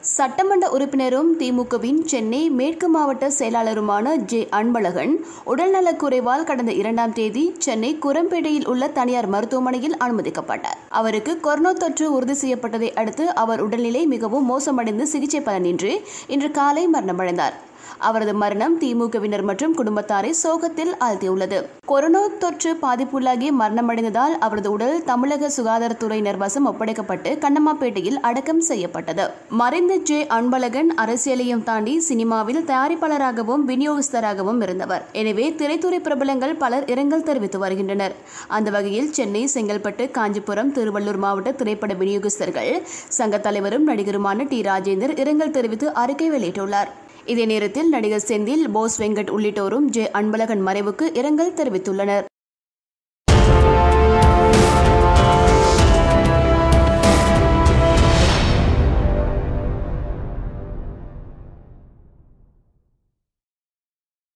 சட்டமன்ற உறுப்பினரும் திமுகவின் சென்னை மேற்கு மாவட்ட செயலாளருமான ஜே அன்பழகன் உடல்நலக்குறைவால் கடந்த இரண்டாம் தேதி சென்னை குரம்பேட்டையில் உள்ள தனியார் மருத்துவமனையில் அனுமதிக்கப்பட்டார். அவருக்கு கொரோனா தொற்று உறுதி செய்யப்பட்டதை அடுத்து அவர் உடல்நிலை மிகவும் மோசமடைந்து சிகிச்சை பலனின்றி இன்று காலை மரணமடைந்தார். அவரது மரணம் திமுகவினர் மற்றும் குடும்பத்தாரை சோகத்தில் ஆழ்த்தியுள்ளது. கொரோனா தொற்று பாதிப்புள்ளாகி மரணமடைந்ததால் அவரது உடல் தமிழக சுகாதாரத்துறையினர் வசம் ஒப்படைக்கப்பட்டு கண்ணம்மாப்பேட்டையில் அடக்கம் செய்யப்பட்டது. மறைந்த ஜே. அன்பழகன் அரசியலையும் தாண்டி சினிமாவில் தயாரிப்பாளராகவும் விநியோகஸ்தராகவும் இருந்தவர். எனவே திரைத்துறை பிரபலங்கள் பலர் இரங்கல் தெரிவித்து வருகின்றனர். அந்த வகையில் சென்னை செங்கல்பட்டு காஞ்சிபுரம் திருவள்ளூர் மாவட்ட திரைப்பட விநியோகஸ்தர்கள் சங்க தலைவரும் நடிகருமான டி. ராஜேந்தர் இரங்கல் தெரிவித்து அறிக்கை வெளியிட்டுள்ளார். இதே நேரத்தில் நடிகர் செந்தில் போஸ் வெங்கட் உள்ளிட்டோரும் ஜெ அன்பழகன் மறைவுக்கு இரங்கல் தெரிவித்துள்ளனர்.